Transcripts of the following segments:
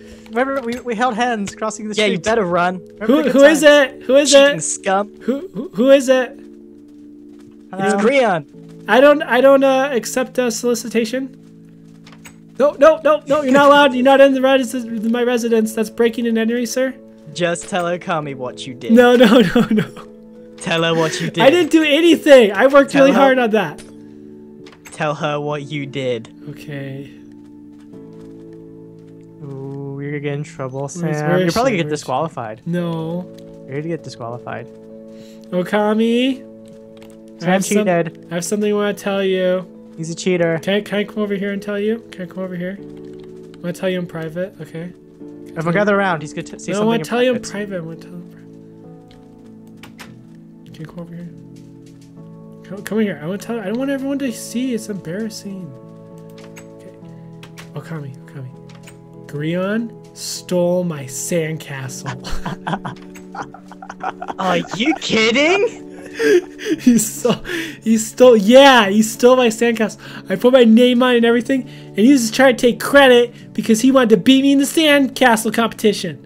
Remember, we, we held hands crossing the street. Yeah, street. you better run. Remember Who the who good is times? it? Who is Cheating it? scum. Who who, who is it? It's Um, Grian. I don't I don't uh, accept a solicitation. No no no no! You're not allowed. You're not in the res- my residence. That's breaking and entering, sir. Just tell Okami what you did. No no no no! Tell her what you did. I didn't do anything. I worked Tell really her- hard on that. Tell her what you did. Okay. Gonna get in trouble, Sam. You're probably gonna get Where is she? disqualified. No. You're gonna get disqualified. Okami. I Sam some, cheated. I have something I want to tell you. He's a cheater. Can I, can I come over here and tell you? Can I come over here? I want to tell you in private. Okay. Everyone gather around. He's gonna say No, I something. want in to tell you in private. I want to tell private. Can you come over here? Come, come here. I want to tell. I don't want everyone to see. It's embarrassing. Okay. Okami. Okami. Grian stole my sandcastle. Are you kidding? he stole. He stole. Yeah, he stole my sandcastle. I put my name on it and everything, and he was just trying to take credit because he wanted to beat me in the sandcastle competition.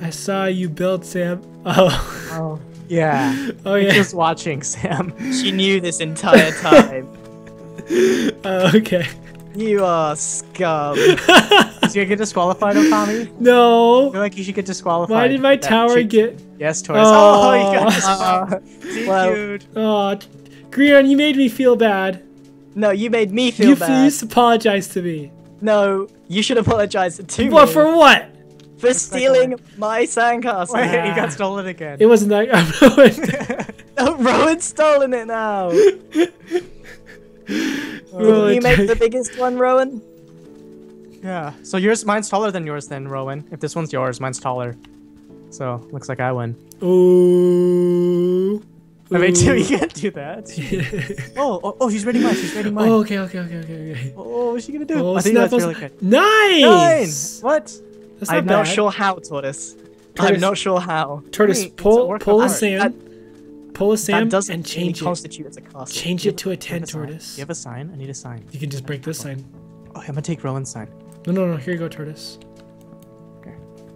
I saw you build, Sam. Oh. Oh, yeah. Oh yeah. Just watching, Sam. She knew this entire time. Oh, okay. You are scum. He gonna get disqualified, Okami? I No. feel like you should get disqualified. Why did my tower cheat- get? Yes, Taurtis. Oh, Oh. you got disqualified. Well- Dude. Oh, Grian, you made me feel bad. No, you made me feel You bad. please apologize to me. No, you should apologize to What me for what? for like stealing my sandcastle. Wait, he Ah. got stolen again. It wasn't that. Oh, Rowan's stolen it now. You make the biggest one, Rowan? yeah. So yours, mine's taller than yours, then, Rowan. If this one's yours, mine's taller. So looks like I win. Ooh. I mean, too, you can't do that. oh, oh, oh, she's raiding mine. She's raiding mine. Oh, okay, okay, okay, okay, Oh, what's she gonna do? Oh, I think that's really good. Nice. Nine. What? That's not I'm bad. not sure how, Tortoise. Tortoise- I'm not sure how. Tortoise, pull, pull a art. Pull a Sam, and change it. constitute as a castle. Change it to a have- you ten, sign? Tortoise. You have a sign? I need a sign. You can just break this sign. Oh, I'm gonna take Rowan's sign. No, no, no. Here you go, Tortoise.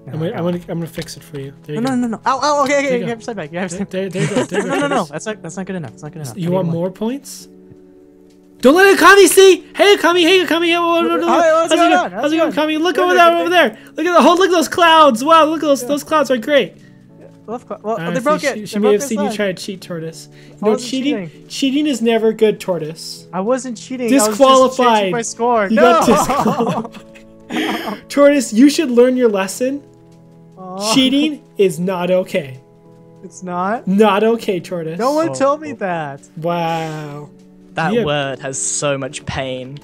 No, I'm gonna, I'm gonna, I'm gonna fix it for you. There you no, go. no, no. Ow, ow, okay, okay, you you have step back. You have to There, there, there you go. There you No, go. no, no, no. That's not, that's not good enough. That's not good enough. You want more points? Don't let Okami see. Hey, Okami. Hey, Okami. Hey, whoa, whoa, whoa. Hi, what's How's it going going? How's How's it going? Okami? Look over there, over there. Look at the oh, look at those clouds. Wow, look at those. Those clouds are great. Left Well, Uh, they broke she, it. She They may have the seen you try to cheat, Tortoise. You I know, cheating, cheating. cheating is never good, Tortoise. I wasn't cheating. I was just Disqualified. changing my score. You no. got disqualified. Tortoise, you should learn your lesson. Oh, Cheating is not okay. It's not. Not okay, Tortoise. No one Oh. told me that. Wow. That Yeah. word has so much pain.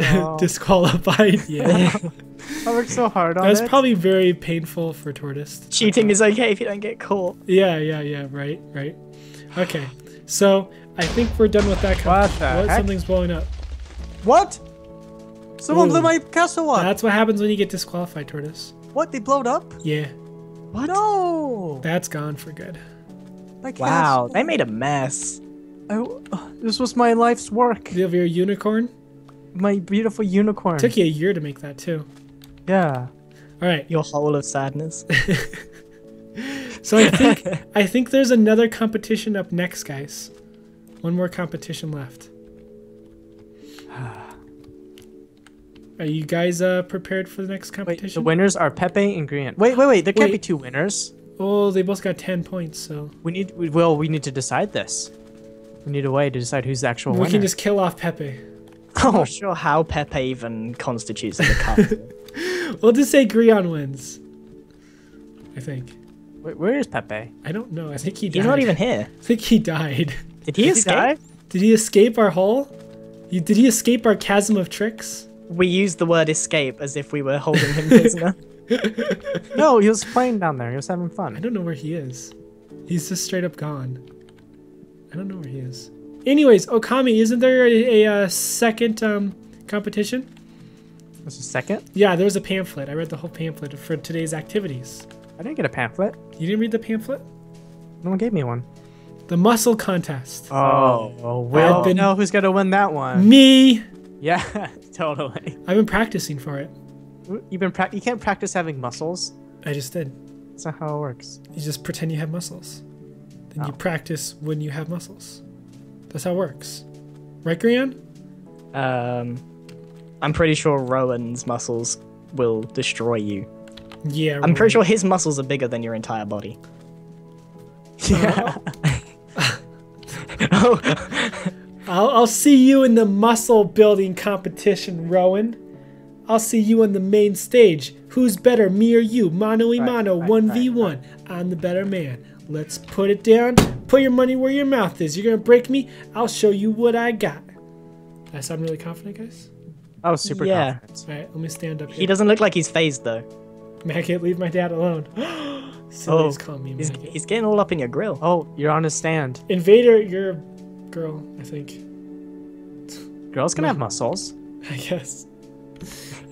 Oh, Disqualified. Yeah. I worked so hard on it. That's it. probably very painful for Tortoise. Cheating is okay if you don't get caught. Yeah, yeah, yeah. Right, right. Okay. So I think we're done with that. com- What the heck? Something's blowing up. What? Someone Ooh. blew my castle up. That's what happens when you get disqualified, Tortoise. What? They blowed up? Yeah, What? No. that's gone for good. My Wow, castle. they made a mess. I, this was my life's work. You have your unicorn. My beautiful unicorn. It Took you a year to make that too. Yeah. All right. Your whole of sadness. So I think I think there's another competition up next, guys. One more competition left. Are you guys uh, prepared for the next Wait, the winners are Pepe and Grian. Wait, wait, wait. There can't Wait. be two winners. oh, they both got ten points, so We need. We, well, we need to decide this. We need a way to decide who's the actual we winner. can just kill off Pepe. I'm Oh, not sure how Pepe even constitutes as a castle. We'll just say Grian wins. I think. wait, where is Pepe? I don't know. I think he died. He's not even here. I think he died. Did he Did escape? die? Did he escape our hole? You, did he escape our chasm of tricks? We used the word escape as if we were holding him prisoner. No, he was playing down there. He was having fun. I don't know where he is. He's just straight up gone. I don't know where he is. Anyways, Okami, isn't there a, a, uh second um, competition? This is second. Yeah, there's a pamphlet. I read the whole pamphlet for today's activities. I didn't get a pamphlet. You didn't read the pamphlet? No one gave me one. The muscle contest. Oh, oh well, I've been- know who's gonna win that one. Me. Yeah, totally. I've been practicing for it. You've been prac you can't practice having muscles. I just did. That's not how it works. You just pretend you have muscles. Then you Oh. practice when you have muscles. That's how it works. Right, Grian? Um, I'm pretty sure Rowan's muscles will destroy you. Yeah. I'm pretty sure his muscles are bigger than your entire body. Yeah. Uh, oh, I'll, I'll see you in the muscle building competition, Rowan. I'll see you on the main stage. Who's better, me or you? Mano y Right, mano, right, 1v1. I'm the better man. Let's put it down. Put your money where your mouth is. You're gonna break me? I'll show you what I got. I sound really confident, guys? I was super Yeah. confident. Alright, let me stand up Here. he doesn't look like he's phased though. Maggot, leave my dad alone. Silly's Oh, calling me He's, Maggot. he's getting all up in your grill. Oh, you're on his stand. Invader, you're a girl, I think. Girls can have muscles. I guess.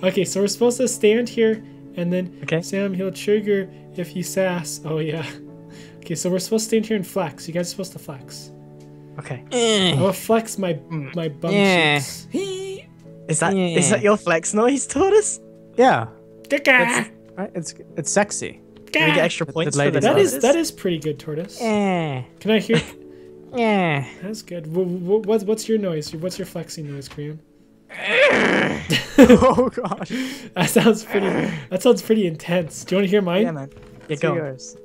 Okay, so we're supposed to stand here, and then Okay. Sam, he'll trigger if you sass. Oh yeah. Okay, so we're supposed to stand here and flex. You guys are supposed to flex. Okay. Eh. I'm gonna flex my mm. my bum Yeah. cheeks. Is that is Yeah. that your flex noise, Tortoise? Yeah. Gah, Right? It's it's sexy. Can we get extra points the for the ladies That love is noises? that is pretty good, tortoise. Yeah. Can I hear? Yeah. That's good. What, what's what's your noise? What's your flexing noise, Grian? oh gosh. That sounds pretty. That sounds pretty intense. Do you want to hear mine? Yeah, man. Yeah, It's go. yours.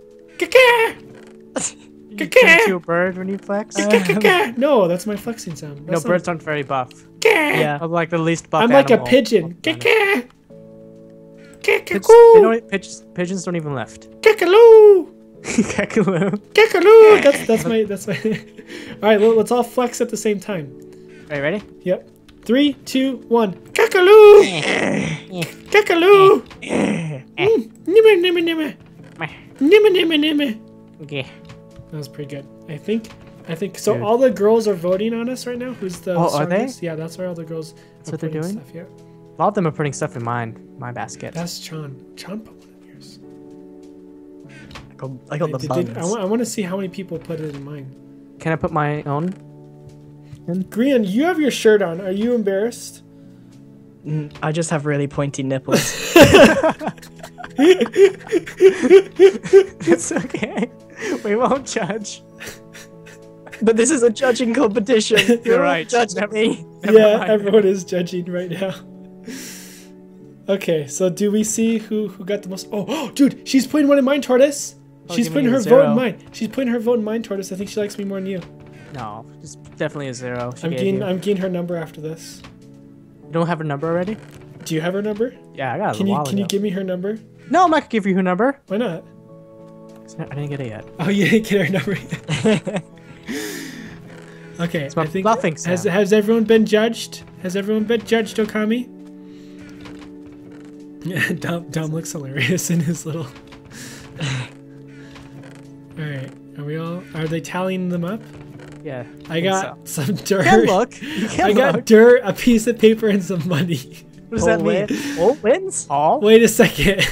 Gah, You turn into a bird when you flex. No, that's my flexing sound. no, That's not- birds aren't very buff. Gah. Yeah. I'm like the least buff. I'm like a animal. pigeon. Pigeons, Gah, gah. they Gah, don't, pigeons, pigeons don't even lift. Kakaloo! Kakaloo. Kakaloo! That's that's my that's my. all right, let- let's all flex at the same time. Are you ready? Yep. Three, two, one. Kakaloo! Kakaloo! Mm, Nimmer, nimmer, nimmer. Nimmer, nimmer, nimmer. Okay. That was pretty good. I think. I think so. Good. All the girls are voting on us right now. Who's the Oh, are they? Yeah, that's where all the girls. That's are what they're doing? Stuff. Yeah, A lot of them are putting stuff in mine, my basket. that's Chan. Chan put one in yours. I got, I got the Did- buns. did- I, want, I want to see how many people put it in mine. Can I put my own? Grian, you have your shirt on. Are you embarrassed? Mm, I just have really pointy nipples. it's okay. We won't judge. but this is a judging competition. You're right. Judge me. Never yeah, mind. everyone is judging right now. Okay, so do we see who who got the most? Oh, oh dude, she's putting one in mine, tortoise. Oh, She's putting her vote in mine. She's putting her vote in mine, tortoise. I think she likes me more than you. No, it's definitely a zero. She I'm getting you. I'm getting her number after this. You don't have her number already? Do you have her number? Yeah, I got. Can you can you give me her number? No, I'm not gonna give you her number. Why not? I didn't get it yet. Oh, you didn't get her number. yet. okay, my I think bluffing has sound. has everyone been judged? Has everyone been judged, Okami? Dom, Dom looks hilarious in his little. all right, are we all? Are they tallying them up? Yeah. I think got so. some dirt. You can look. You can I got dirt, a piece of paper, and some money. What does that mean? win- All wins? All? Wait a second.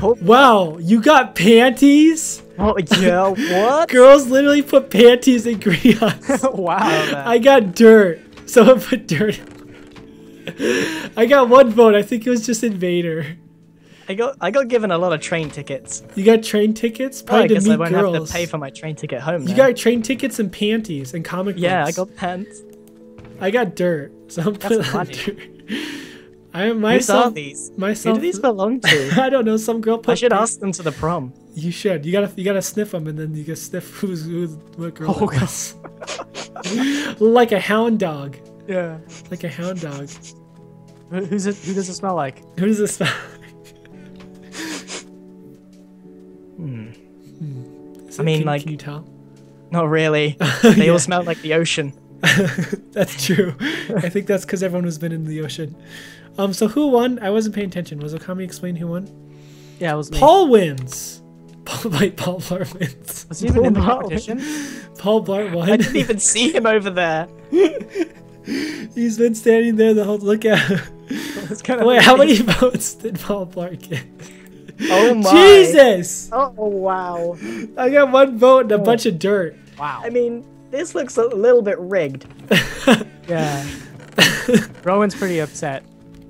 Wow, you got panties? Oh yeah, what? Girls literally put panties in crayons. wow. I got dirt. Someone put dirt. I got one vote. I think it was just Invader. I got I got given a lot of train tickets. You got train tickets? Oh, I Probably to guess I won't girls. have to pay for my train ticket home. you now. got train tickets and panties and comic books. yeah, I got pants. I got dirt. So I'm putting on dirt. I am Whose are myself. these? Who Myself. do these belong to? I don't know. Some girl put. I should ask them to the prom. You should. You gotta. You gotta sniff them, and then you can sniff who's who's what girl. Oh, it was. like a hound dog. Yeah. Like a hound dog. Who- Who's it? Who does it smell like? Who does this smell? Hmm. Is I mean, can, like- can you tell? Not really. They Yeah. all smell like the ocean. that's true. I think that's because everyone has been in the ocean. Um. So who won? I wasn't paying attention. Was Okami explain who won? Yeah, it was me. Paul wins. Paul, wait, Paul Blart wins. Was he even in the Paul. competition? Paul Blart won. I didn't even see him over there. He's been standing there the whole. Look at. It's kind of Wait, how many votes did Paul Blart get? Oh my. Jesus! Oh wow. I got one vote and a Oh. bunch of dirt. Wow. I mean, this looks a little bit rigged. yeah. Rowan's pretty upset.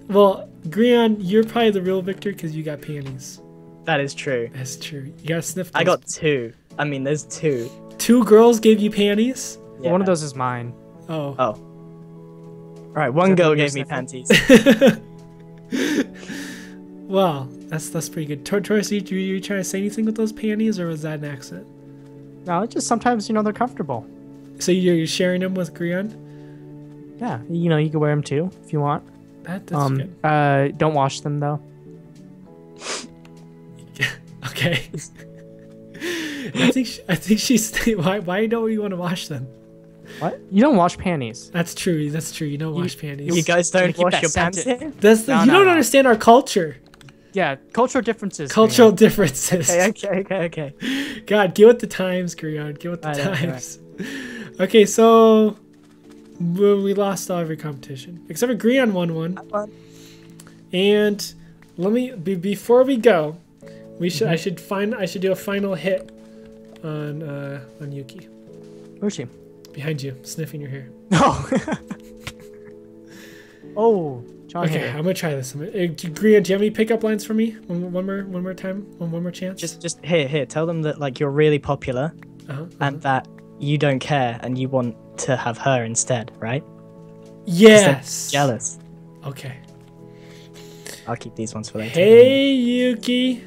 Well, Grian, you're probably the real victor because you got panties. That is true. That's true. You gotta sniff. I got two. I mean, there's two. two girls gave you panties. One of those is mine. Oh. Oh. All right, one girl gave me panties. Well, that's that's pretty good. Tor- Taurtis, you, you, you trying to say anything with those panties, or was that an accident? No, it's just sometimes you know they're comfortable. So you're, you're sharing them with Grian? Yeah, you know you can wear them too if you want. That, that's um, good. uh, don't wash them though. Okay. I think she, I think she's why why don't you want to wash them? What? You don't wash panties. That's true. That's true. You don't wash panties. You guys don't Keep wash your pants scented. That's the, No, you no, don't no. understand our culture, Yeah, cultural differences. man. cultural differences. Okay, okay, okay, okay. God, get with the times, Grian. Get with the I know, I know. Times. Okay, so we we lost all every competition except for Grian won one. And let me be, before we go, we should I should find I should do a final hit on uh, on Yuki Where's she? behind you, sniffing your hair. No. oh, John Okay, Hader. I'm gonna try this. I'm gonna, uh, Grian, do you have any pickup lines for me? One, one more, one more time, one, one more chance. Just, just here, here. Tell them that like you're really popular uh-huh, and that you don't care and you want to have her instead, right? yes. Jealous. Okay. I'll keep these ones for later. Hey Yuki,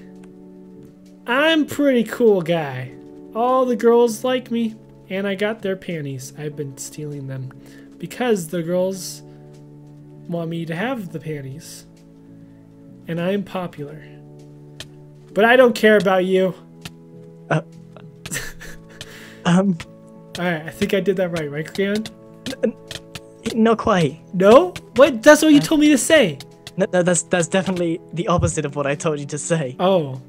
I'm pretty cool guy. All the girls like me, and I got their panties. I've been stealing them because the girls want me to have the panties, and I'm popular. But I don't care about you. Um, All right, I think I did that right, right, Grian? not quite. No? What? That's what you told me to say. No, no, that's that's definitely the opposite of what I told you to say. Oh.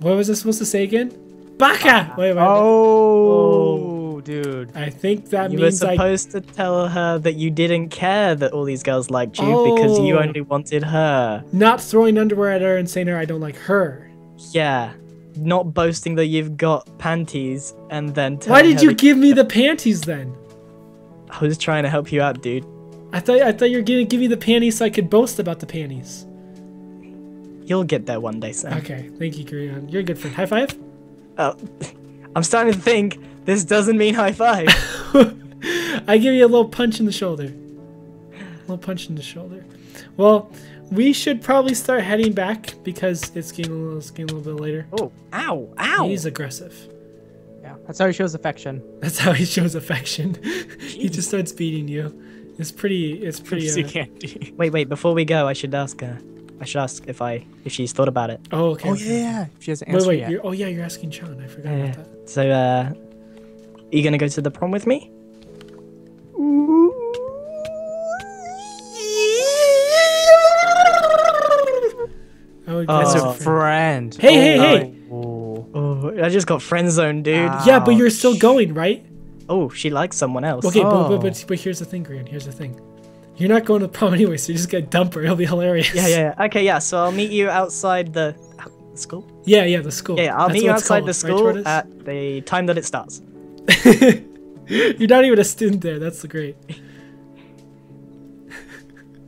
What was I supposed to say again? Baka! Wait, wait. Oh, dude. I think that you were means I supposed to tell her that you didn't care that all these girls liked you because you Oh. only wanted her. not throwing underwear at her and saying her I don't like her. Yeah. Not boasting that you've got panties and then Why did you give me the panties then? I was trying to help you out, dude. I thought I thought you were gonna give me the panties so I could boast about the panties. You'll get there one day, Sam. Okay, thank you, Grian. You're a good friend. High five. Oh, I'm starting to think this doesn't mean high five. I give you a little punch in the shoulder. A little punch in the shoulder. Well, we should probably start heading back because it's getting a little, it's getting a little bit later. oh, ow, ow. He's aggressive. Yeah, that's how he shows affection. That's how he shows affection. he just starts beating you. It's pretty. It's pretty. See Uh, candy. Wait, wait. Before we go, I should ask her. I should ask if I if she's thought about it. oh, okay. Oh okay. yeah, yeah. She hasn't Wait, answered wait. yet. Oh, yeah. You're asking Sean. I forgot Yeah. about that. So, uh, are you gonna go to the prom with me? Oh, That's that's a a a friend. friend. Hey, hey, hey. Oh. Oh, I just got friend zoned, dude. Ah. Yeah, but you're still going, right? Oh, she likes someone else. Okay, but, but, Oh. but, but here's the thing, Grian. Here's the thing. You're not going to prom anyway, so you're just gonna dump her. It'll be hilarious. Yeah, yeah, yeah. Okay, yeah. So I'll meet you outside the the school. Yeah, yeah, the school. Yeah, yeah I'll That's meet you outside called, the right, school Tortoise? at the time that it starts. You're not even a student there. That's great.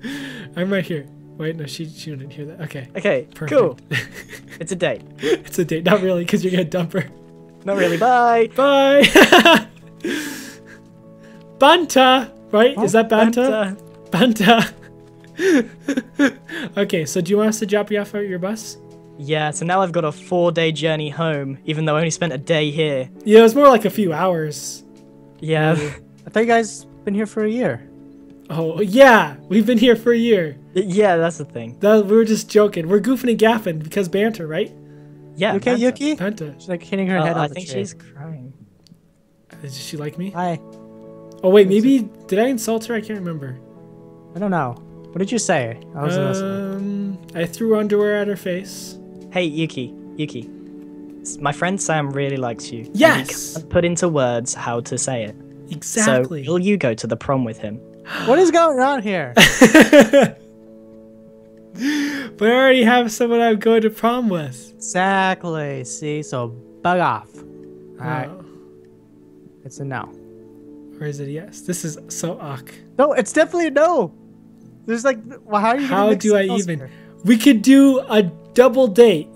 I'm right here. Wait, no, she, she didn't hear that. Okay. Okay, Perfect. cool. It's a date. it's a date. Not really, because you're going to dump her. Not really. Bye. Bye. Banta, right? Is oh, that Banta? Banta. Banta. okay, so do you want us to drop you off at your bus? Yeah. So now I've got a four-day journey home, even though I only spent a day here. Yeah, it was more like a few hours. Yeah. I thought you guys been here for a year. Oh, yeah. We've been here for a year. Yeah, that's the thing. That, we were just joking. We're goofing and gaffing because banter, right? Yeah. You okay, Banta. Yuki? Banta. She's like hitting her Oh, head on I the think tree. she's crying. Does she like me? Hi. Oh, wait, maybe. Did I insult her? I can't remember. I don't know. What did you say? I wasn't listening. Um, I threw underwear at her face. Hey, Yuki. Yuki. My friend Sam really likes you. and he Yes! can't put into words how to say it. Exactly. So will you go to the prom with him? What is going on here? but I already have someone I'm going to prom with. exactly. See, so bug off. Oh. All right, Oh, it's a no. or is it a yes? This is so awk. No, it's definitely a no. There's like, well, how are you? How do I even? here? We could do a double date.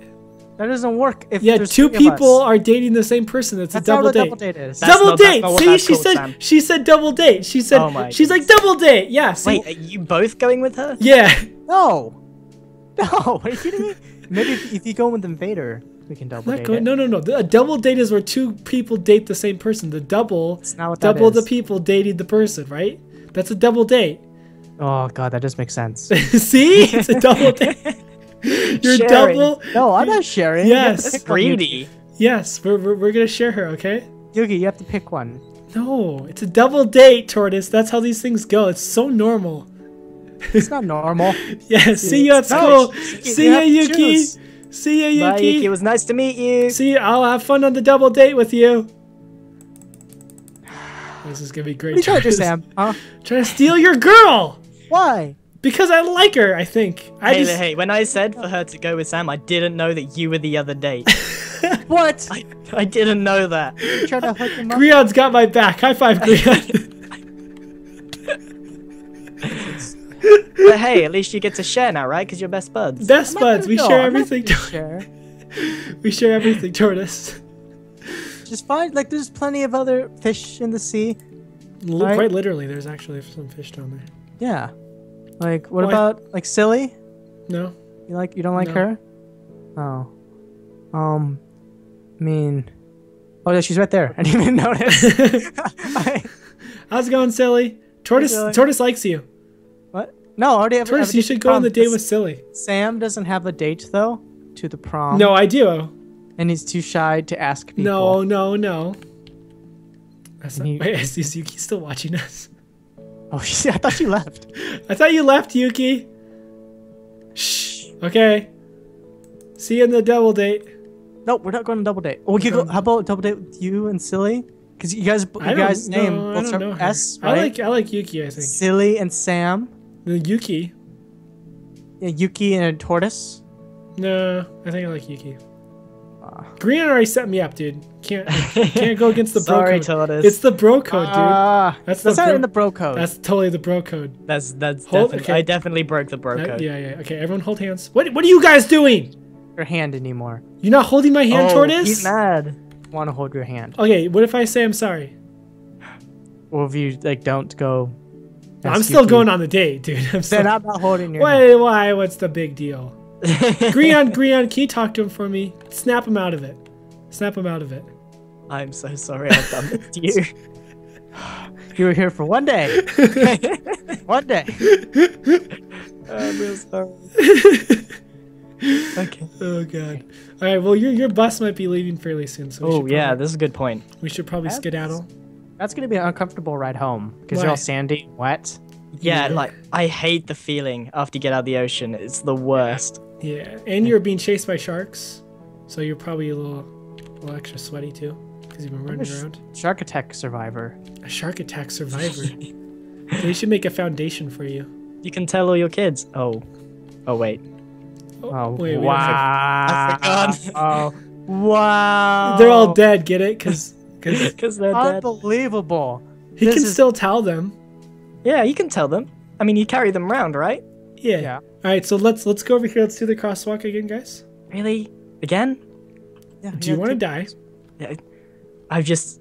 That doesn't work. If Yeah, two three of people us. are dating the same person. It's That's a double not what date. a double date is. That's double not- that's date. not See, she said Sam. she said double date. She said Oh my she's like double date. Yeah. See? Wait, are you both going with her? Yeah. No. No. Are you kidding me? Maybe if, if you go with Invader, we can double Not date going, it. no, no, no. The- A double date is where two people date the same person. The double, It's not what that double the people dating the person, right? That's a double date. Oh god, that just makes sense. See, it's a double date. You're Sharing. double. no, I'm not sharing. Yes. You have to That's pick one, Yuki. greedy. Yes, we're, we're, we're gonna share her. Okay. Yuki, you have to pick one. No, it's a double date, tortoise. That's how these things go. It's so normal. It's not normal. Yeah. See you at school. See you ya, Yuki. choose. See you, Bye, Yuki. Yuki. It was nice to meet you. See you. I'll have fun on the double date with you. This is gonna be great. What trying to. Sam? Huh? Trying to steal your girl Why? because I like her. I think. I hey, just. hey, when I said for her to go with Sam, I didn't know that you were the other date. What? I, I didn't know that. Trying to hook him up? Grian's got my back. High five, Grian. But hey, at least you get to share now, right? Because you're best buds. Best I'm buds. We go. share I'm everything. Share. we share everything, tortoise. Just find like there's plenty of other fish in the sea. L- Right. Quite literally, there's actually some fish down there. Yeah. Like what about like silly? No. You like you don't like No. her? Oh. Um I mean Oh yeah, she's right there. I didn't even notice. I- How's it going, silly? Tortoise. Silly. Tortoise likes you. What? No, I already have a you should go on the date with silly. Sam doesn't have a date though to the prom. No, I do. And he's too shy to ask people. No, no, no. That's not, he- wait, is, is Yuki still watching us? Oh, she, I thought she left. I thought you left, Yuki. Shh. Okay. See you in the double date. No, we're not going on double date. Oh, we could go. How about double date with you and Silly? Because you guys, you I guys' name. I both start know with her. S, I right? like I like Yuki. I think Silly and Sam. The Yuki. Yeah, Yuki and a tortoise. No, I think I like Yuki. Ah. Grian already set me up, dude. Can't can't go against the bro Sorry, code. Tortoise. It's the bro code, dude. Ah, That's that's the not bro- in the bro code. That's totally the bro code. that's that's Hold- definitely. okay. I definitely broke the bro Uh, code. yeah, yeah. Okay, everyone hold hands. What what are you guys doing? your hand anymore. You're not holding my hand, oh, tortoise? He's mad. Want to hold your hand? Okay, what if I say I'm sorry? Or if you like, don't go. I'm still going on the date, dude. I'm Then still. I'm not holding your hand. Wait, why? What's the big deal? Grian, Grian, can you talk to him for me? Snap him out of it. Snap him out of it. I'm so sorry I've done this to you. You were here for one day. one day. I'm real sorry. okay. Oh god. All right. Well, your your bus might be leaving fairly soon, so Oh yeah, probably, this is a good point. we should probably skedaddle. That's gonna be an uncomfortable ride home because you're all sandy, wet. Yeah, Yeah. like I hate the feeling after you get out of the ocean. It's the worst. Yeah, and you're being chased by sharks, so you're probably a little, a little extra sweaty too, because you've been running sh- around. Shark attack survivor. A shark attack survivor. they should make a foundation for you. You can tell all your kids. Oh, oh wait. Oh, oh wait, wait, wow! I forgot. Oh wow! They're all dead. Get it? Because because Because they're dead. Unbelievable. he This can is- still tell them. Yeah, you can tell them. I mean, you carry them around, right? Yeah. Yeah. All right. So let's let's go over here. Let's do the crosswalk again, guys. Really? Again? Yeah, Do you want to die? Yeah, I've just,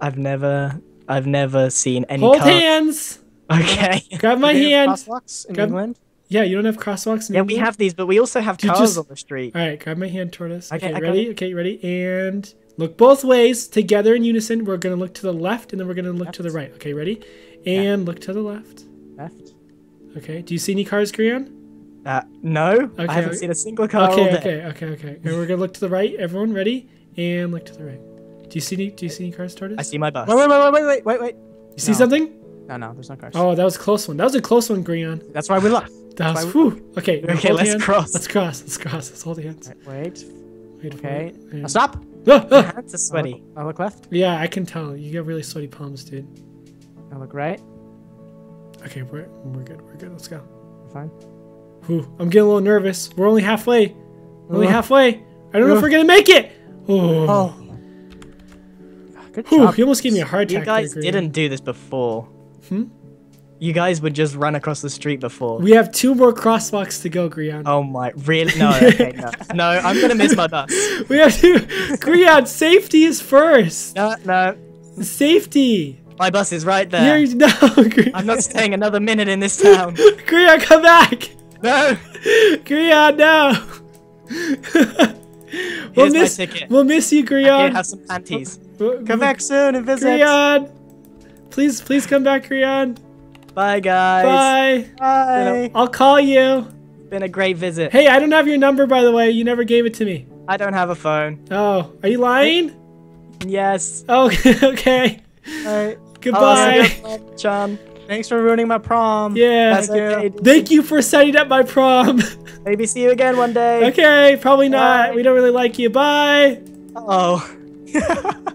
I've never, I've never seen any. Hold car- hands. Okay. Grab my hand. Crosswalks in Grab- England. Yeah, you don't have crosswalks. In Yeah, we have these, but we also have You cars just- on the street. All right, grab my hand, tortoise. Okay, Okay, ready? Okay, ready? And look both ways together in unison. We're gonna look to the left, and then we're gonna look to the right. Okay, ready? And look to the left. Left. Okay. Do you see any cars, Grian? Uh, no, Okay, I haven't okay. seen a single car all Okay, day. okay, okay, okay. And we're gonna look to the right. Everyone ready? And look to the right. Do you see any? Do you see any cars, tortoise? I see my bus. Wait, wait, wait, wait, wait, wait, wait. You see something? No, no, there's no cars. Oh, that was a close one. That was a close one, Grian. That's why we left. That was why whew. Okay. Okay, let's hands. cross. Let's cross. Let's cross. Let's hold hands. Right, wait. Wait Okay. it. Now stop. Ah, ah. Hands are I sweaty. look, I look left. Yeah, I can tell. You got really sweaty palms, dude. I look right. Okay, we're we're good. We're good. Let's go. Fine. Whew, I'm getting a little nervous. We're only halfway. We're only halfway. I don't know if we're gonna make it. Oh, Oh. Good Whew, job. you almost gave me a heart attack. You guys there, didn't do this before. Hmm? You guys would just run across the street before. We have two more crosswalks to go, Grian. Oh my, really? No, okay, no. No, I'm gonna miss my bus. We have to. Grian, safety is first. No, no. Safety. My bus is right there. You're, no, Grian. I'm not staying another minute in this town. Grian, come back. No! Grian, no. we'll Here's my miss. ticket. We'll miss you, Grian. have some panties. Come back soon and visit. Grian. Please, please come back, Grian. Bye, guys. Bye. Bye. I'll call you. Been a great visit. Hey, I don't have your number, by the way. You never gave it to me. I don't have a phone. Oh, are you lying? Yes. Oh, okay. Bye. Goodbye. Oh, John. Thanks for ruining my prom. Yeah. That's okay. Thank you for setting up my prom. Maybe see you again one day. okay, probably not. Bye. We don't really like you. Bye. Oh.